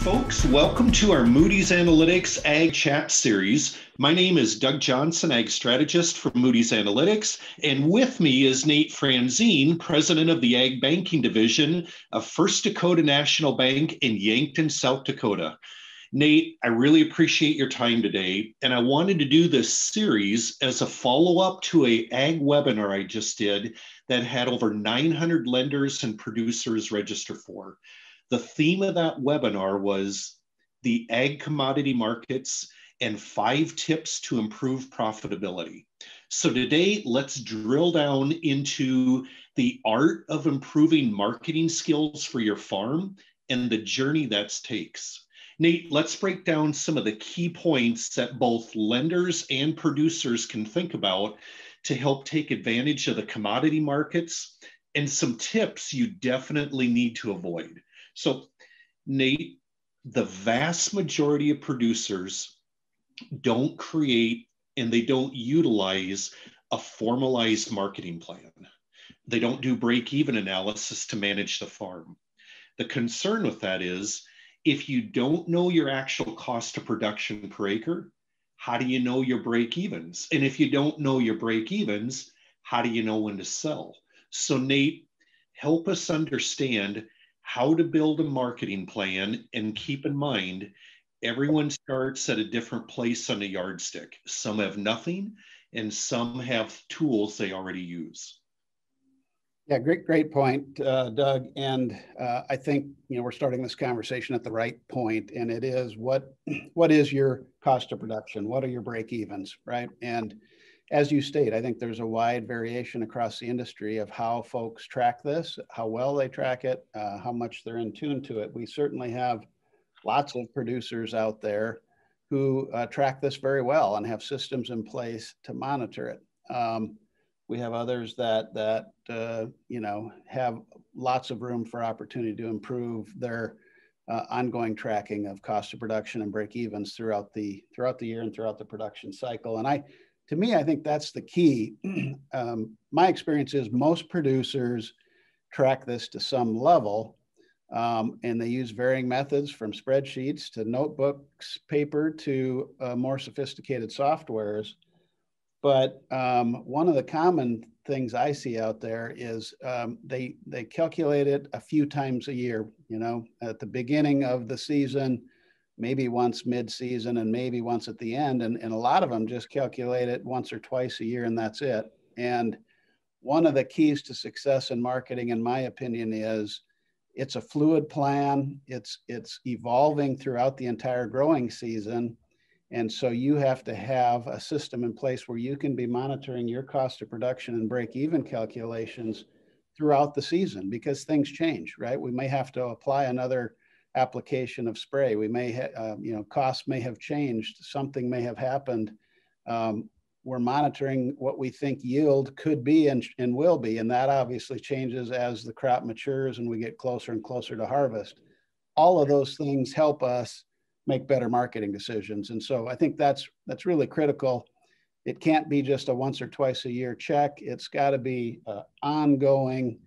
folks. Welcome to our Moody's Analytics Ag Chat series. My name is Doug Johnson, Ag Strategist for Moody's Analytics, and with me is Nate Franzen, President of the Ag Banking Division of First Dakota National Bank in Yankton, South Dakota. Nate, I really appreciate your time today, and I wanted to do this series as a follow-up to a ag webinar I just did that had over 900 lenders and producers register for. The theme of that webinar was the ag commodity markets and five tips to improve profitability. So today, let's drill down into the art of improving marketing skills for your farm and the journey that takes. Nate, let's break down some of the key points that both lenders and producers can think about to help take advantage of the commodity markets and some tips you definitely need to avoid. So, Nate, the vast majority of producers don't create and they don't utilize a formalized marketing plan. They don't do break even analysis to manage the farm. The concern with that is if you don't know your actual cost of production per acre, how do you know your break evens? And if you don't know your break evens, how do you know when to sell? So, Nate, help us understand how to build a marketing plan and keep in mind everyone starts at a different place on the yardstick. Some have nothing and some have tools they already use. Yeah, great, great point, uh, Doug. And uh, I think you know we're starting this conversation at the right point, and it is what what is your cost of production? What are your break evens, right? And as you state, I think there's a wide variation across the industry of how folks track this, how well they track it, uh, how much they're in tune to it. We certainly have lots of producers out there who uh, track this very well and have systems in place to monitor it. Um, we have others that that uh, you know have lots of room for opportunity to improve their uh, ongoing tracking of cost of production and break evens throughout the throughout the year and throughout the production cycle. And I to me, I think that's the key. um, my experience is most producers track this to some level, um, and they use varying methods from spreadsheets to notebooks, paper to uh, more sophisticated softwares. But um, one of the common things I see out there is um, they they calculate it a few times a year. You know, at the beginning of the season, maybe once mid-season and maybe once at the end and, and a lot of them just calculate it once or twice a year and that's it. And one of the keys to success in marketing in my opinion is it's a fluid plan. It's it's evolving throughout the entire growing season. And so you have to have a system in place where you can be monitoring your cost of production and break even calculations throughout the season because things change right? We may have to apply another application of spray. We may, ha- uh, you know, costs may have changed. Something may have happened. Um, we're monitoring what we think yield could be and, and will be, and that obviously changes as the crop matures and we get closer and closer to harvest. All of those things help us make better marketing decisions, and so I think that's that's really critical. It can't be just a once or twice a year check. It's got to be uh, ongoing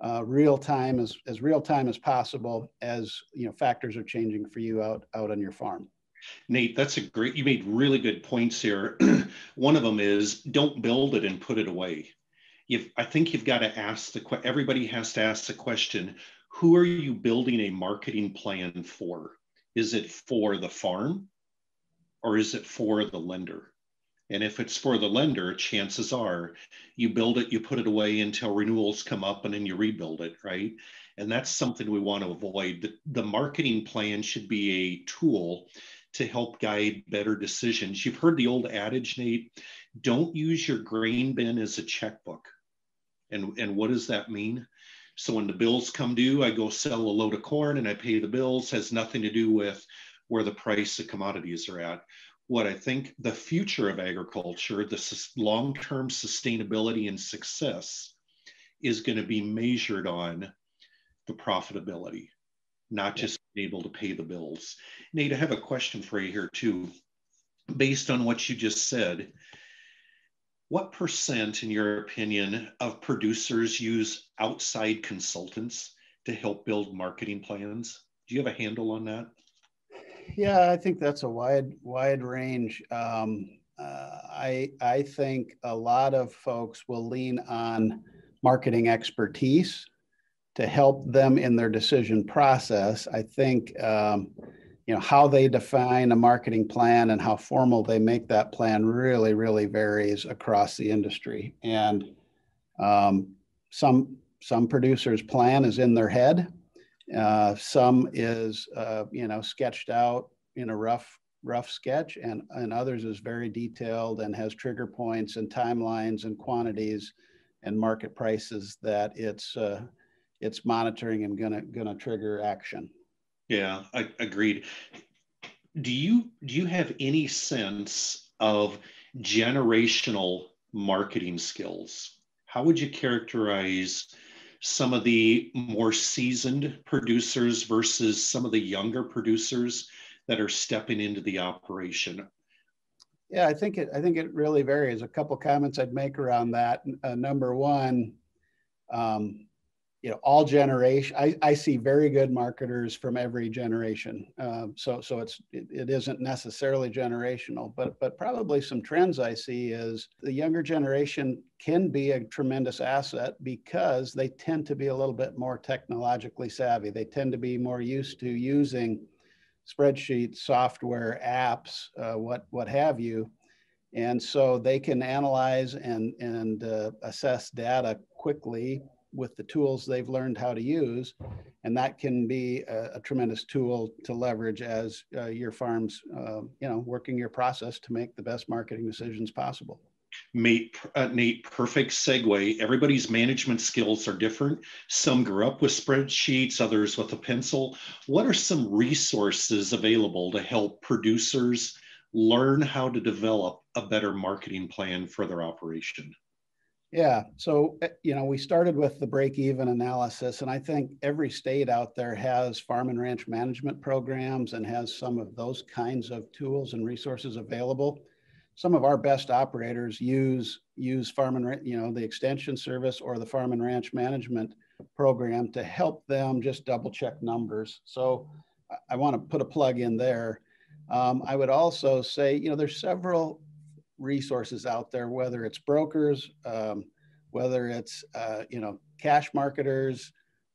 uh, real time as, as real time as possible as you know factors are changing for you out out on your farm. Nate, that's a great. You made really good points here. One of them is don't build it and put it away. You've, I think you've got to ask the. Everybody has to ask the question: Who are you building a marketing plan for? Is it for the farm, or is it for the lender? And if it's for the lender, chances are you build it, you put it away until renewals come up and then you rebuild it, right? And that's something we want to avoid. The, the marketing plan should be a tool to help guide better decisions. You've heard the old adage, Nate, don't use your grain bin as a checkbook. And, and what does that mean? So when the bills come due, I go sell a load of corn and I pay the bills, has nothing to do with where the price of commodities are at what I think the future of agriculture, the long term sustainability and success, is going to be measured on the profitability, not just being able to pay the bills. Nate, I have a question for you here, too. Based on what you just said, what percent, in your opinion, of producers use outside consultants to help build marketing plans? Do you have a handle on that? Yeah, I think that's a wide wide range. Um, uh, I I think a lot of folks will lean on marketing expertise to help them in their decision process. I think um, you know how they define a marketing plan and how formal they make that plan really really varies across the industry. And um, some some producers' plan is in their head. Uh, some is uh, you know sketched out in a rough rough sketch and, and others is very detailed and has trigger points and timelines and quantities and market prices that it's uh, it's monitoring and gonna gonna trigger action. Yeah, I agreed. Do you do you have any sense of generational marketing skills? How would you characterize some of the more seasoned producers versus some of the younger producers that are stepping into the operation? Yeah, I think it. I think it really varies. A couple comments I'd make around that. Uh, number one, um, you know, all generation. I, I see very good marketers from every generation. Um, so so it's it, it isn't necessarily generational, but but probably some trends I see is the younger generation can be a tremendous asset because they tend to be a little bit more technologically savvy. They tend to be more used to using spreadsheets, software, apps, uh, what what have you, and so they can analyze and and uh, assess data quickly with the tools they've learned how to use, and that can be a, a tremendous tool to leverage as uh, your farm's uh, you know working your process to make the best marketing decisions possible. Nate, uh, Nate, perfect segue. Everybody's management skills are different. Some grew up with spreadsheets, others with a pencil. What are some resources available to help producers learn how to develop a better marketing plan for their operation? Yeah, so eh, you know, we started with the break-even analysis, and I think every state out there has farm and ranch management programs and has some of those kinds of tools and resources available some of our best operators use use farm and you know the extension service or the farm and ranch management program to help them just double check numbers. So I want to put a plug in there. Um, I would also say you know there's several resources out there, whether it's brokers, um, whether it's uh, you know cash marketers,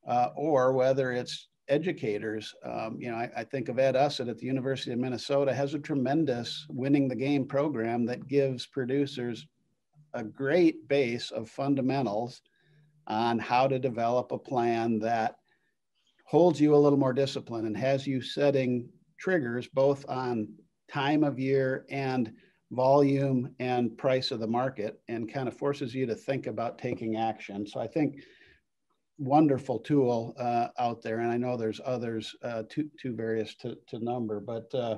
uh, or whether it's educators. Um, you know, I, I, think of Ed Usset at the University of Minnesota has a tremendous winning the game program that gives producers a great base of fundamentals on how to develop a plan that holds you a little more disciplined and has you setting triggers both on time of year and volume and price of the market and kind of forces you to think about taking action. So I think wonderful tool uh, out there, and I know there's others uh, too too various to, to number, but uh,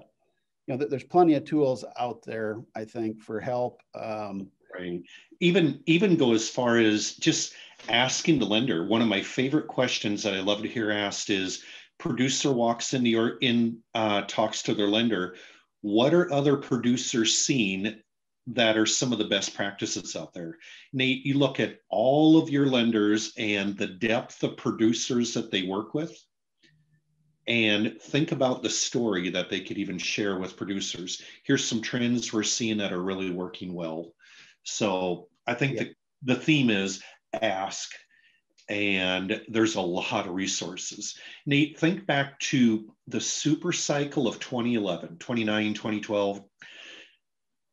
you know there's plenty of tools out there. I think for help. Um, right. Even even go as far as just asking the lender. One of my favorite questions that I love to hear asked is: producer walks in the or in uh, talks to their lender. What are other producers seeing that are some of the best practices out there. Nate, you look at all of your lenders and the depth of producers that they work with, and think about the story that they could even share with producers. Here's some trends we're seeing that are really working well. So I think yeah. the, the theme is ask, and there's a lot of resources. Nate, think back to the super cycle of 2011, 29, 2012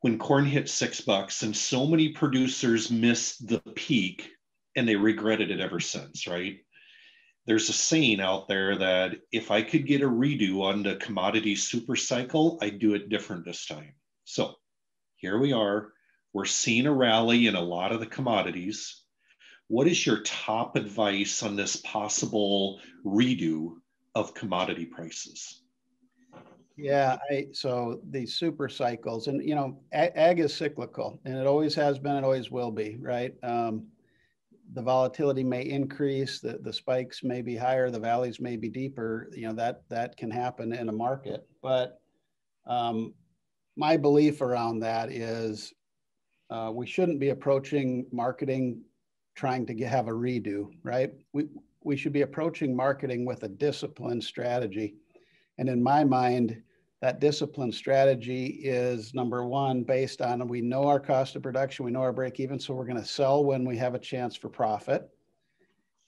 when corn hit six bucks, and so many producers missed the peak and they regretted it ever since, right? There's a saying out there that if I could get a redo on the commodity super cycle, I'd do it different this time. So here we are. We're seeing a rally in a lot of the commodities. What is your top advice on this possible redo of commodity prices? Yeah, I, so these super cycles, and you know, ag, is cyclical, and it always has been, it always will be, right? Um, the volatility may increase, the, the spikes may be higher, the valleys may be deeper. You know that that can happen in a market, but um, my belief around that is uh, we shouldn't be approaching marketing trying to get, have a redo, right? We we should be approaching marketing with a disciplined strategy. And in my mind, that discipline strategy is number one based on we know our cost of production we know our break even so we're going to sell when we have a chance for profit.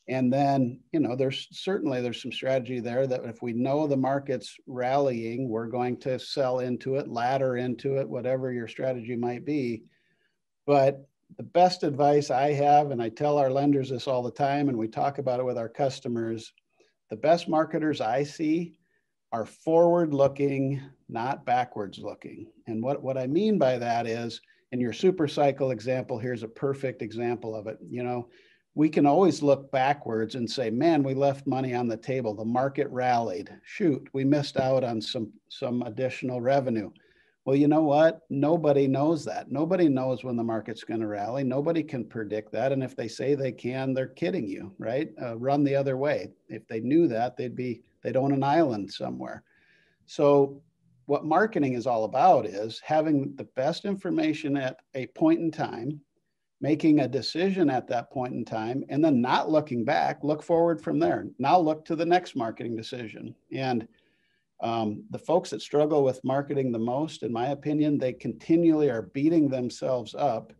And then you know there's certainly there's some strategy there that if we know the market's rallying we're going to sell into it ladder into it whatever your strategy might be. But the best advice i have and i tell our lenders this all the time and we talk about it with our customers the best marketers i see are forward looking, not backwards looking. And what, what I mean by that is, in your super cycle example, here's a perfect example of it. You know, we can always look backwards and say, man, we left money on the table. The market rallied. Shoot, we missed out on some, some additional revenue. Well, you know what? Nobody knows that. Nobody knows when the market's going to rally. Nobody can predict that. And if they say they can, they're kidding you, right? Uh, run the other way. If they knew that, they'd be They'd own an island somewhere. So, what marketing is all about is having the best information at a point in time, making a decision at that point in time, and then not looking back, look forward from there. Now, look to the next marketing decision. And um, the folks that struggle with marketing the most, in my opinion, they continually are beating themselves up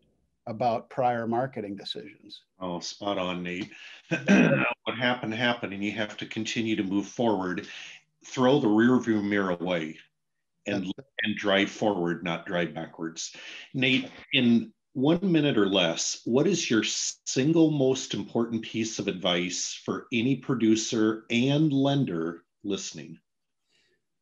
about prior marketing decisions. Oh, spot on, Nate. what happened happened, and you have to continue to move forward. Throw the rearview mirror away, and and drive forward, not drive backwards. Nate, in one minute or less, what is your single most important piece of advice for any producer and lender listening?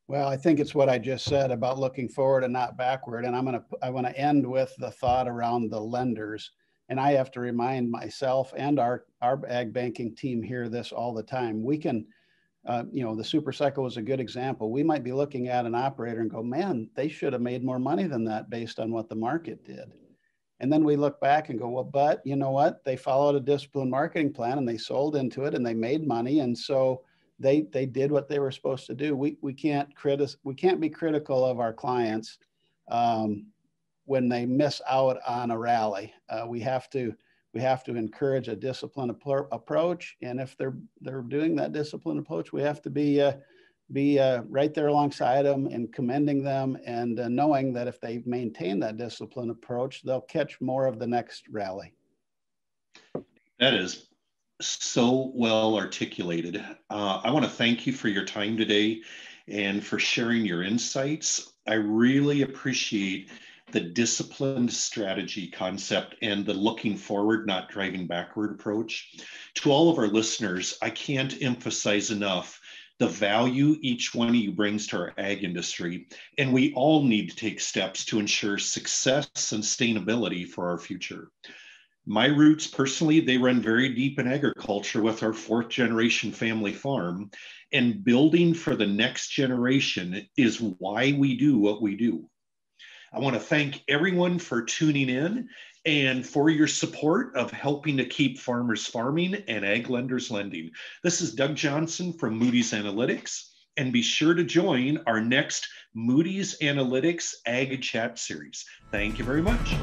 Well, I think it's what I just said about looking forward and not backward. And I'm going to, I want to end with the thought around the lenders. And I have to remind myself and our, our ag banking team here this all the time. We can, uh, you know, the super cycle was a good example. We might be looking at an operator and go, man, they should have made more money than that based on what the market did. And then we look back and go, well, but you know what? They followed a disciplined marketing plan and they sold into it and they made money. And so, they they did what they were supposed to do. We we can't critic we can't be critical of our clients um, when they miss out on a rally. Uh, we have to we have to encourage a disciplined approach, and if they're they're doing that disciplined approach, we have to be uh, be uh, right there alongside them and commending them and uh, knowing that if they maintain that disciplined approach, they'll catch more of the next rally. That is so well articulated. Uh, I want to thank you for your time today and for sharing your insights. I really appreciate the disciplined strategy concept and the looking forward, not driving backward approach. To all of our listeners, I can't emphasize enough the value each one of you brings to our ag industry. And we all need to take steps to ensure success and sustainability for our future my roots personally they run very deep in agriculture with our fourth generation family farm and building for the next generation is why we do what we do. I want to thank everyone for tuning in and for your support of helping to keep farmers farming and ag lenders lending. This is doug johnson from moody's analytics and be sure to join our next moody's analytics ag chat series. Thank you very much